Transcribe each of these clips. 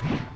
you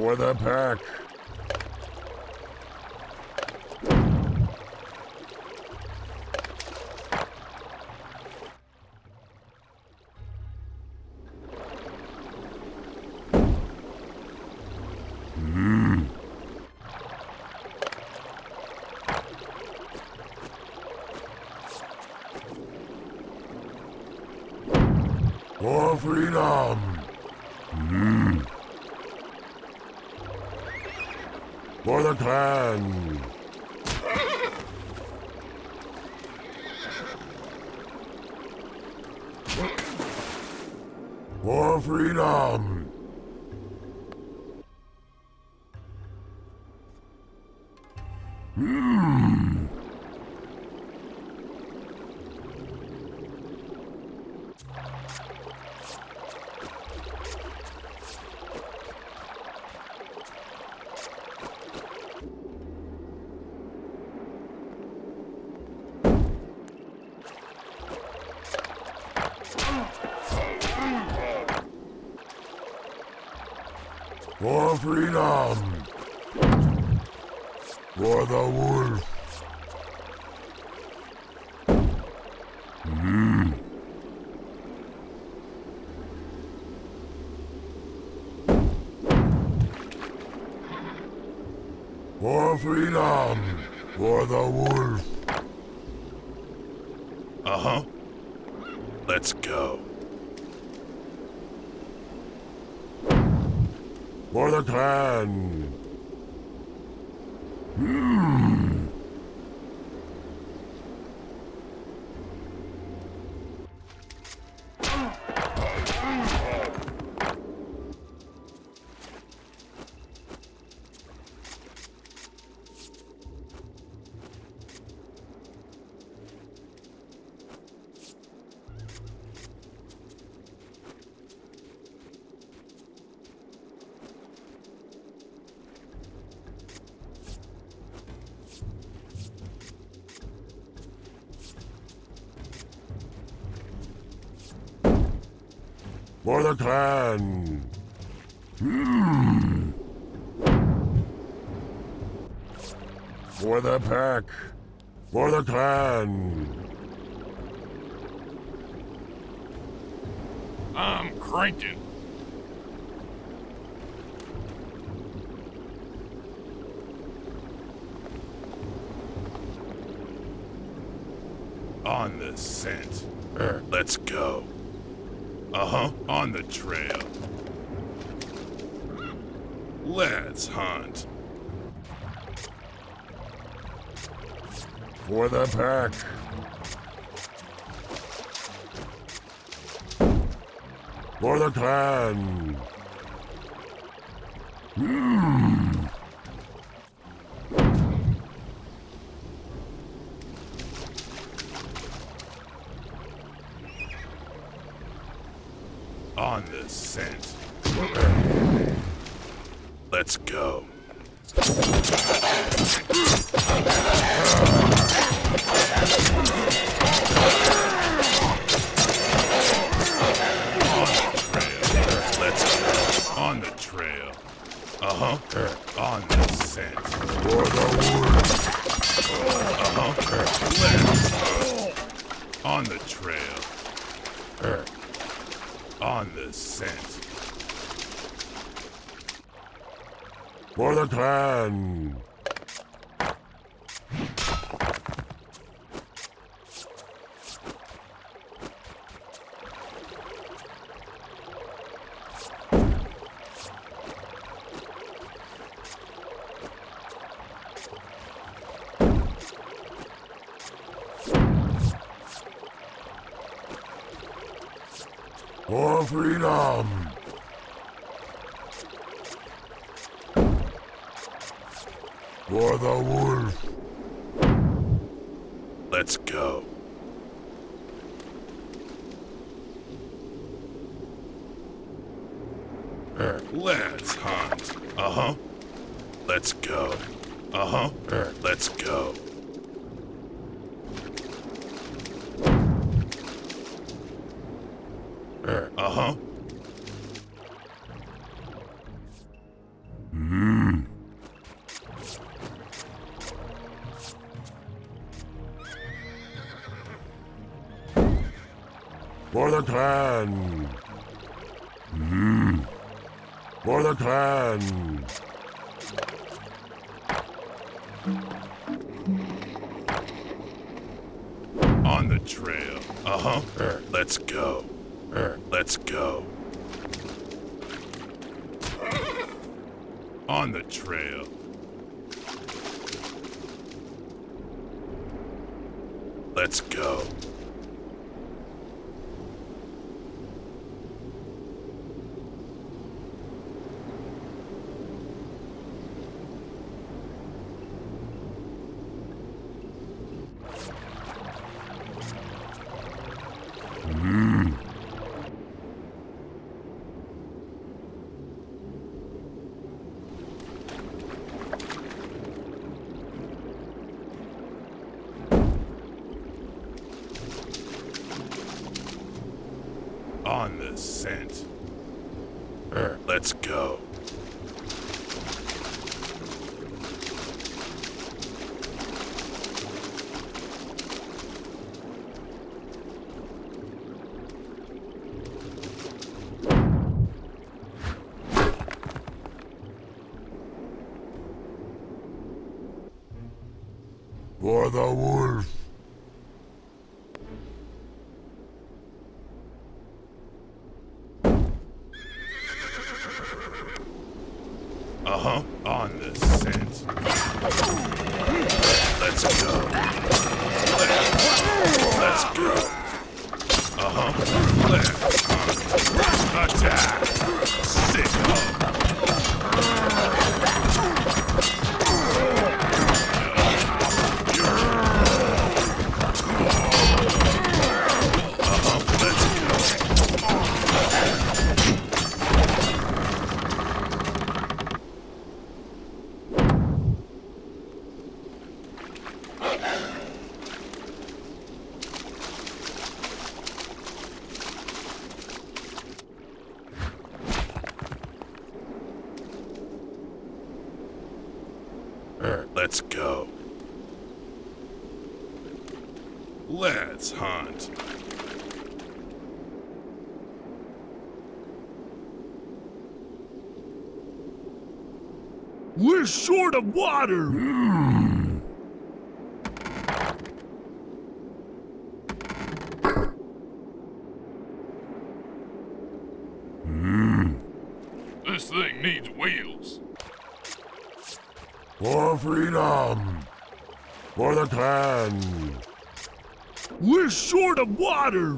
For the pack. Hmm. For freedom. For the clan. For freedom. For freedom. For the wolf. For freedom. For the wolf. Uh huh. Let's go. For the clan. Mm-hmm. For the clan. For the pack. For the clan. I'm cranking. On the scent. Er, Let's go. Uh huh. On the trail. Let's hunt. For the pack. For the clan. On On the trail. A hunker On the scent. For the. Uh huh. Let's hunt. On the trail. Er, on the scent. For the clan. for freedom! For the wolf! Let's go. Uh, let's hunt. Uh-huh. Let's go. Uh-huh. Uh, Uh-huh. For the clan. Hmm. For the clan. On the trail. Uh-huh. Let's go. Let's go. On the trail. Let's go. On the scent. Er, let's go. For the wolf. Uh-huh. On the scent. Let's go. Let's go. Uh-huh. Hunt. Attack. Let's go. Let's hunt. We're short of water. This thing needs wheels. For freedom. For the clan. We're short of water.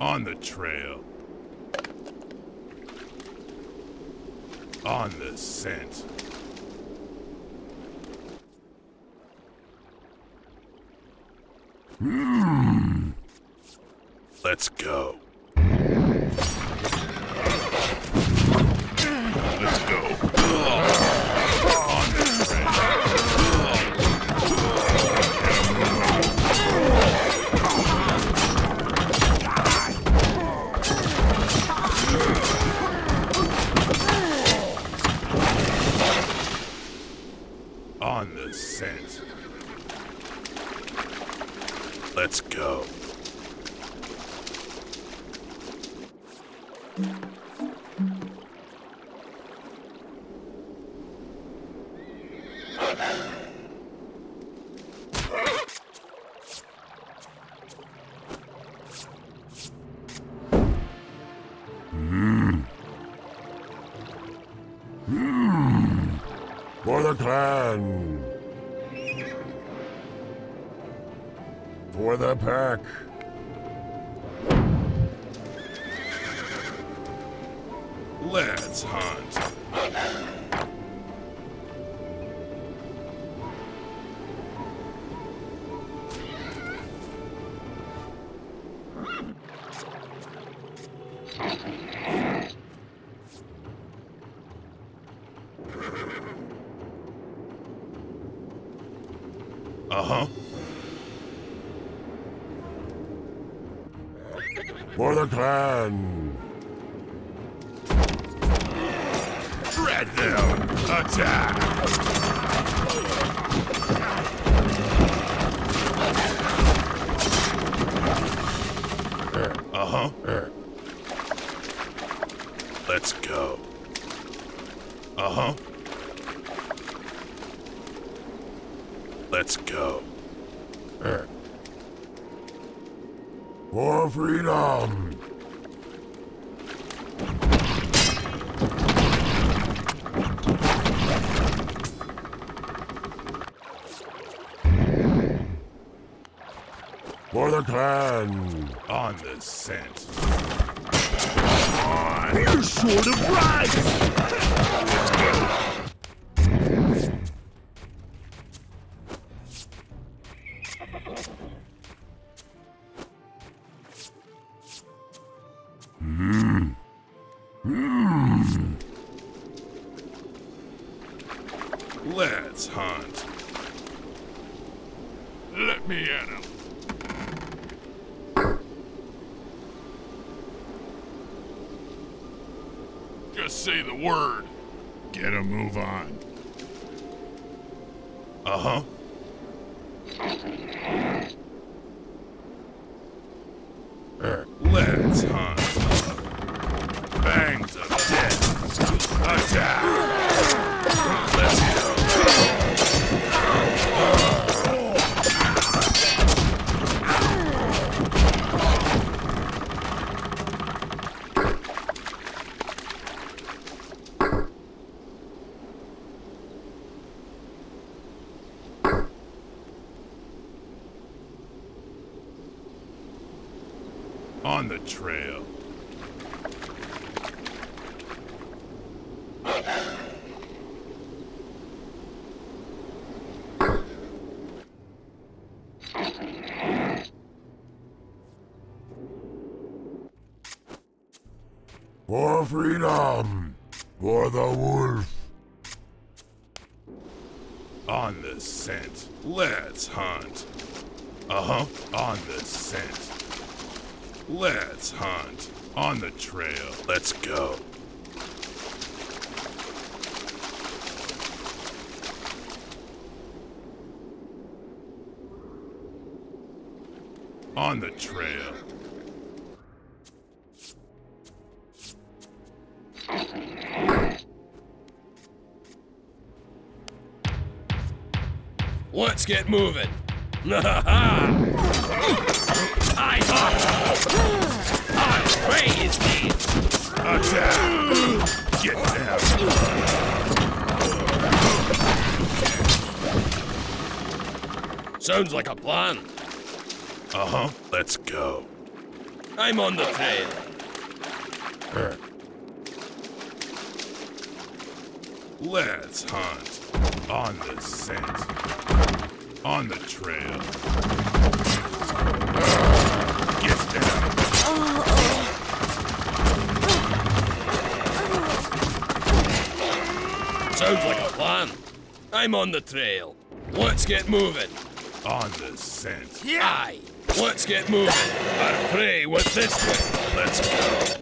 On the trail. On the scent. Hmm. Let's go. For the clan. For the pack. Let's hunt. Uh-huh. For the clan. Dread them! Attack! Uh-huh. Let's go. Uh-huh. Let's go. For freedom. On the scent. You're short of rice! Say the word. Get a move on. Uh-huh. Let's hunt. Fangs of death. Attack. Let's go. On the trail. For freedom. For the wolf. On the scent. Let's hunt. Uh-huh. On the scent. Let's hunt. On the trail. Let's go. On the trail. Get moving. I I praise. Attack! Get down! Sounds like a plan. Uh-huh. Let's go. I'm on the trail. Let's hunt. On the scent. On the trail. Get down. Sounds like a plan. I'm on the trail. Let's get moving. On the scent. Aye. Let's get moving. I pray with this way. Let's go.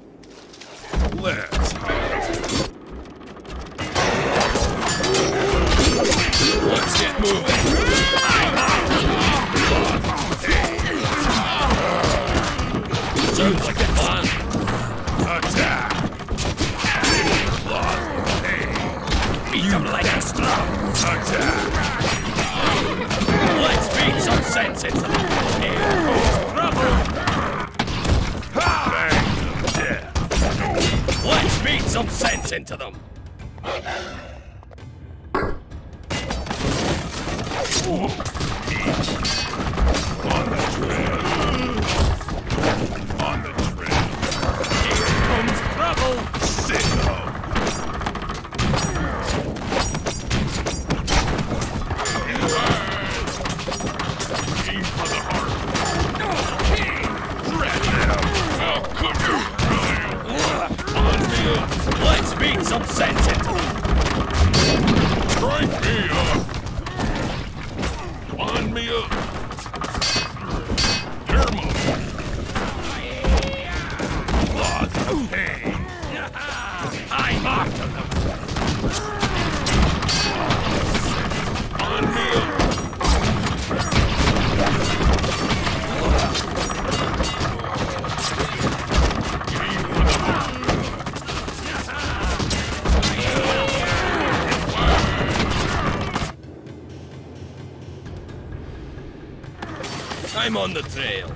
On the trail.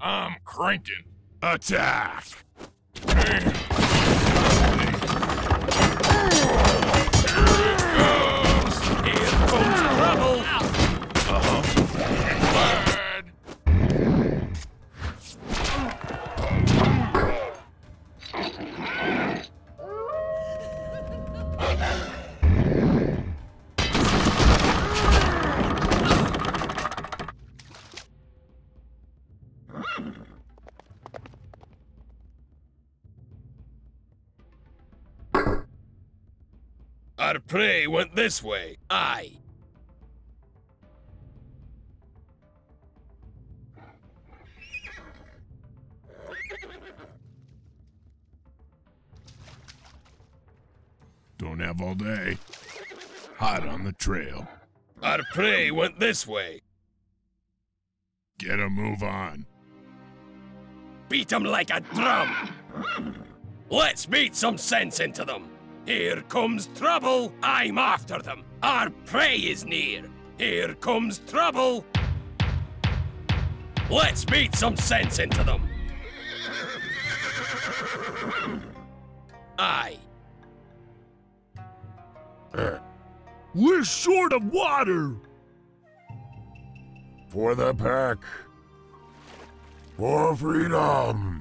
I'm cranking. Attack! Prey went this way. Aye. Don't have all day. Hot on the trail. Our prey went this way. Get a move on. Beat 'em like a drum. Let's beat some sense into them. Here comes trouble. I'm after them. Our prey is near. Here comes trouble. Let's beat some sense into them. Aye. We're short of water. For the pack. For freedom.